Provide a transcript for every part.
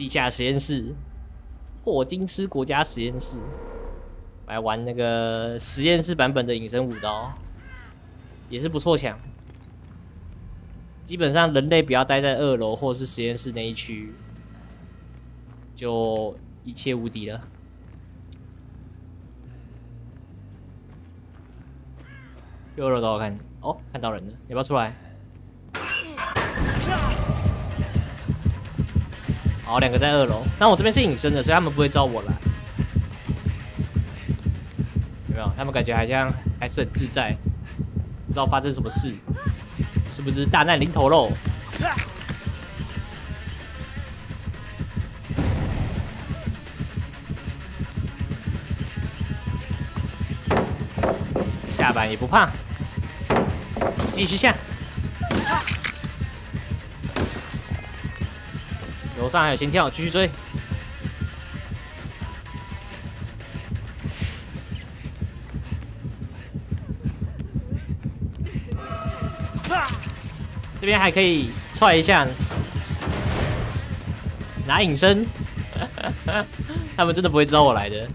地下实验室，霍金斯国家实验室，来玩那个实验室版本的隐身武刀，也是不错抢。基本上人类不要待在二楼或是实验室那一区，就一切无敌了。右二楼多好看哦，看到人了，要不要出来？好，两个在二楼。那我这边是隐身的，所以他们不会招我来。有没有？他们感觉好像还是很自在，不知道发生什么事，是不是大难临头喽？下板也不怕，继续下。楼上还有心跳，继续追。这边还可以踹一下，拿隐身。他们真的不会知道我来的。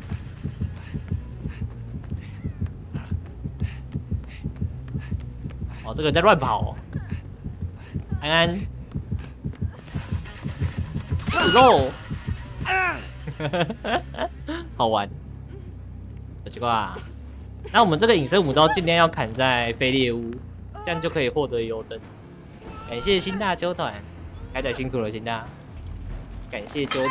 哦，这个在乱跑。安安。肉，好玩，好奇怪。那我们这个隐身武刀尽量要砍在飞猎屋，这样就可以获得油灯。感谢新大纠团，开仔辛苦了，新大。感谢纠团。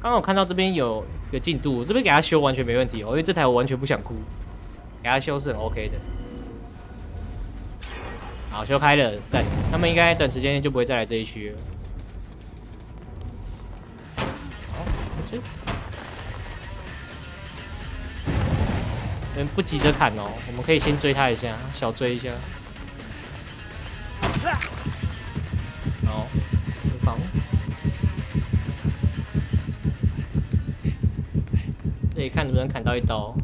刚刚我看到这边有个进度，这边给他修完全没问题哦，因为这台我完全不想哭。给他修是很 OK 的，好修开了，在他们应该短时间内就不会再来这一区了。好，这，嗯，不急着砍哦，我们可以先追他一下，小追一下。好，防，这里看能不能砍到一刀。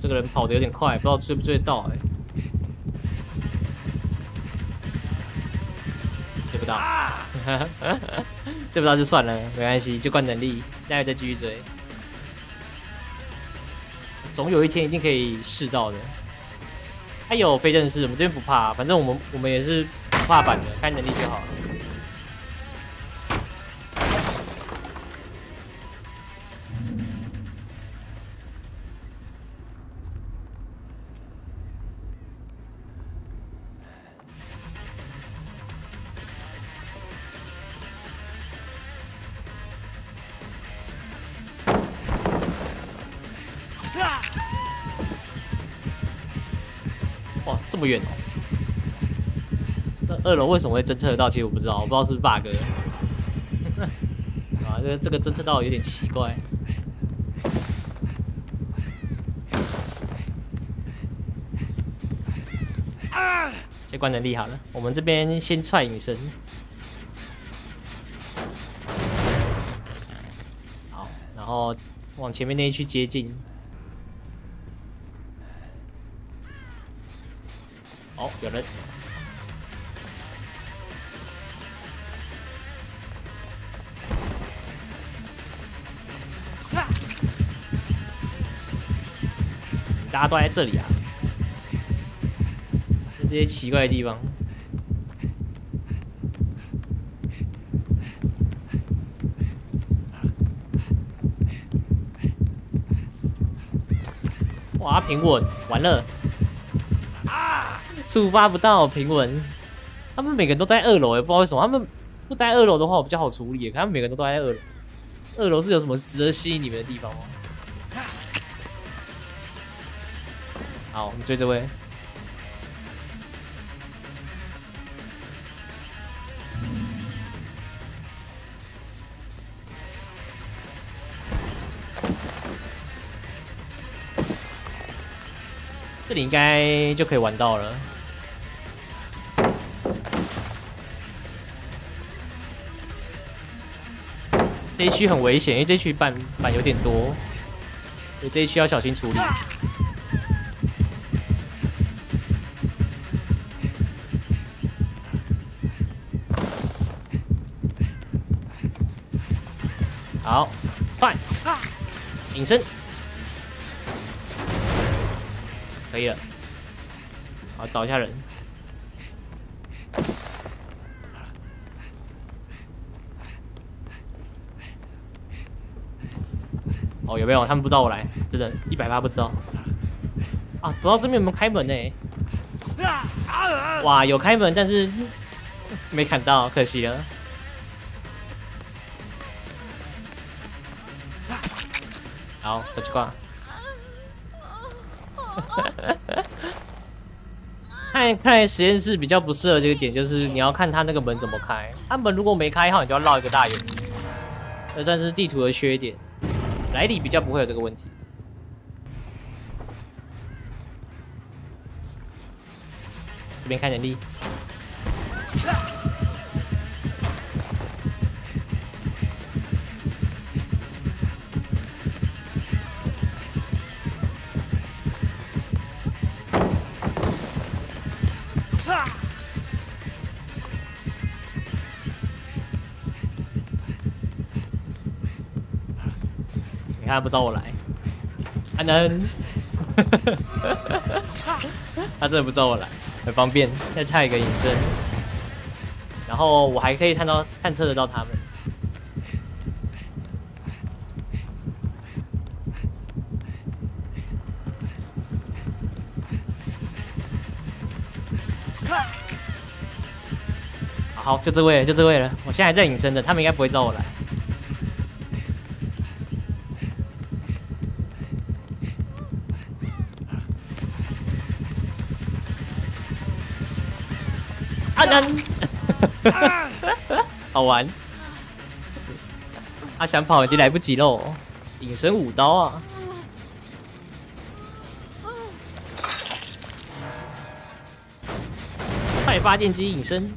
这人跑的有点快，不知道追不追得到哎，追不到，追不到就算了，没关系，就关能力，待会再继续追，总有一天一定可以试到的。还有非正式，我们这边不怕，反正我们我们也是不怕板的，看能力就好了。么远哦！那二楼为什么会侦测得到？其实我不知道，我不知道是不是 bug。啊，这这个侦测到有点奇怪。啊！先关能力好了，我们这边先踹隐身。好，然后往前面那一区接近。哦，有人！大家都在这里啊，这些奇怪的地方。哇，平稳，完了！触发不到平稳，他们每个人都在二楼，也不知道为什么。他们不待二楼的话，我比较好处理。他们每个人都待在二楼，二楼是有什么值得吸引你们的地方吗？好，我们追这位。这里应该就可以玩到了。这一区很危险，因为这一区板板有点多，所以这一区要小心处理。好，快，隐身，可以了。好，找一下人。哦，有没有？他们不知道我来，真的，一百八不知道。啊，不知道这边有没有开门呢？哇，有开门，但是没砍到，可惜了。好，再去挂。看，看来实验室比较不适合这个点，就是你要看他那个门怎么开。他门如果没开好，你就要绕一个大圆。这算是地图的缺点。莱利比较不会有这个问题。这边看人力。看不找我来，安能？他真的不知道我来，很方便。再差一个隐身，然后我还可以看到探测得到他们。好，就这位了，就这位了。我现在还在隐身的，他们应该不会找我来。好玩，他想跑已经来不及喽！隐身舞刀啊！快发电机隐身，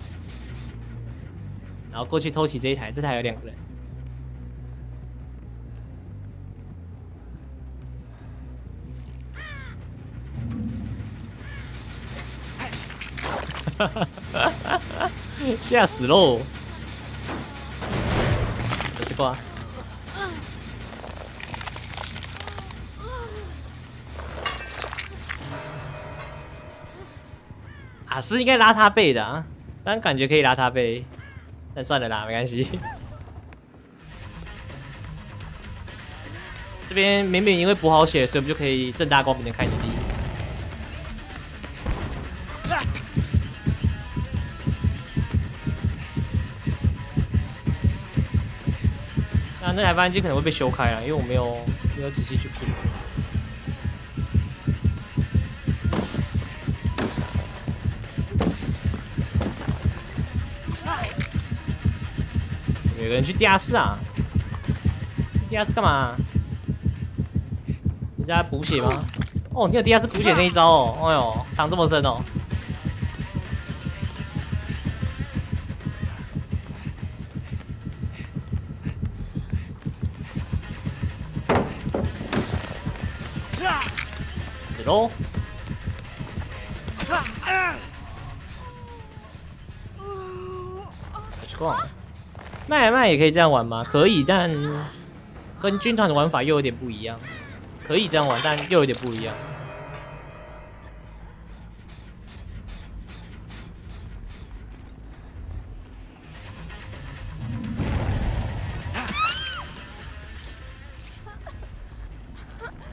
然后过去偷袭这一台，这台有两个人。吓死喽！这个啊，是不是应该拉他背的啊？但感觉可以拉他背，但算了啦，没关系。这边明明因为补好血，所以我们就可以正大光明的开能那台发电机可能会被修开啊，因为我没有没有仔细去看。有个人去地下室啊？地下室干嘛？你在补血吗？哦，你有地下室补血那一招哦！哎呦，藏这么深哦！喽！奇怪，卖卖也可以这样玩吗？可以，但跟军团的玩法又有点不一样。可以这样玩，但又有点不一样。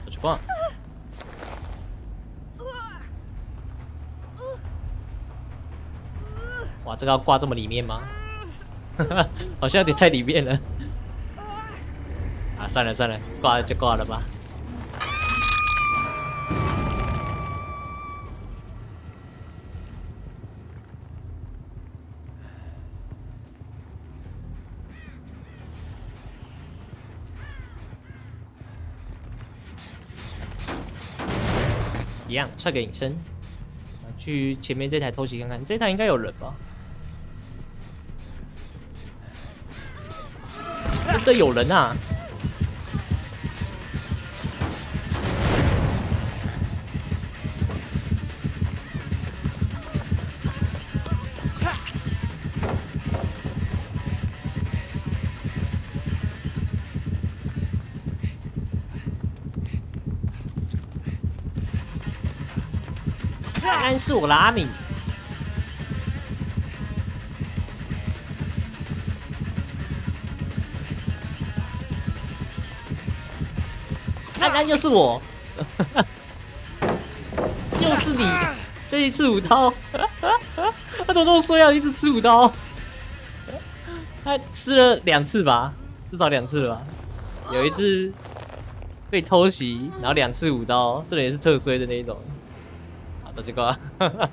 奇怪。这个要挂这么里面吗？好像有点太里面了。啊，算了算了，挂了就挂了吧。一样，踹个隐身，去前面这台偷袭看看，这台应该有人吧。真的有人啊！安安是我的阿敏。安安又是我，就是你，这一次五刀，他怎么那么衰啊？一直吃五刀，他吃了两次吧，至少两次了吧？有一次被偷袭，然后两次五刀，这里也是特衰的那一种。好的，这个，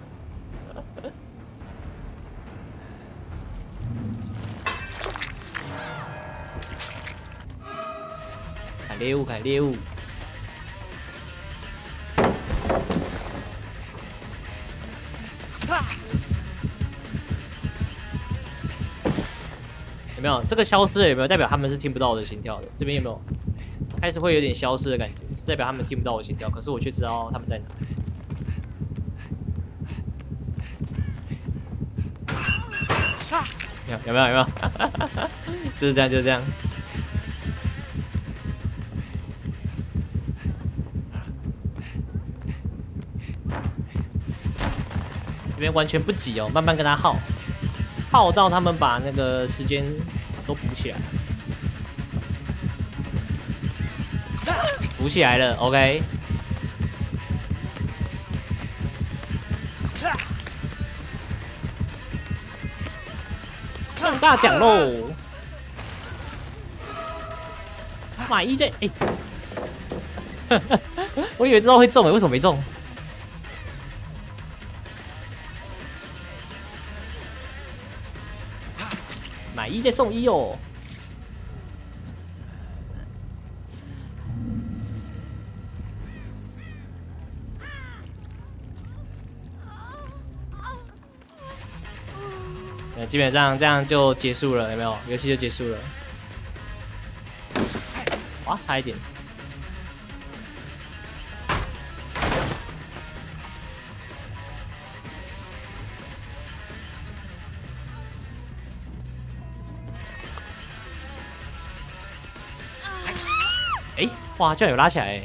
砍猎物，砍猎物。有没有这个消失了？有没有代表他们是听不到我的心跳的？这边有没有开始会有点消失的感觉？代表他们听不到我心跳，可是我却知道他们在哪。有有没有有没有？就是这样就是这样。这边完全不挤哦，慢慢跟他耗，耗到他们把那个时间都补起来，补起来了，OK。上大奖喽！买一件，哎，我以为知道会中哎，为什么没中？一再送一哦！基本上这样就结束了，有没有？游戏就结束了。哇，差一点。哎，哇，居然有拉起来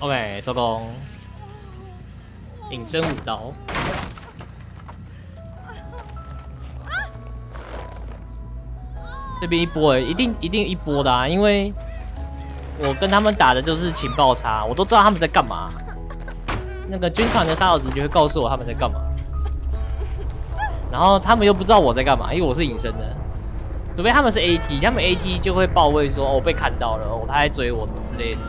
！OK，收工。隐身舞刀。这边一波哎，一定一定一波的啊，因为我跟他们打的就是情报差，我都知道他们在干嘛。那个军团的杀手直觉会告诉我他们在干嘛，然后他们又不知道我在干嘛，因为我是隐身的。除非他们是 AT，他们 AT 就会报位说哦被看到了，哦他在追我之类的。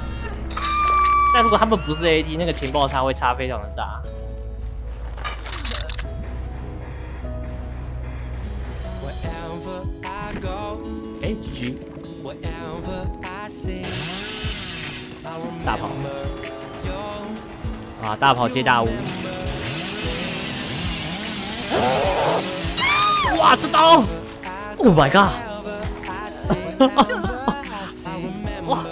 但如果他们不是 AT，那个情报差会差非常的大。哎，GG，大炮，啊，大炮接大屋，哇，这刀，Oh my god，哇，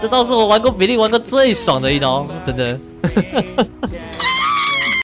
这刀是我玩过比利玩过最爽的一刀，真的。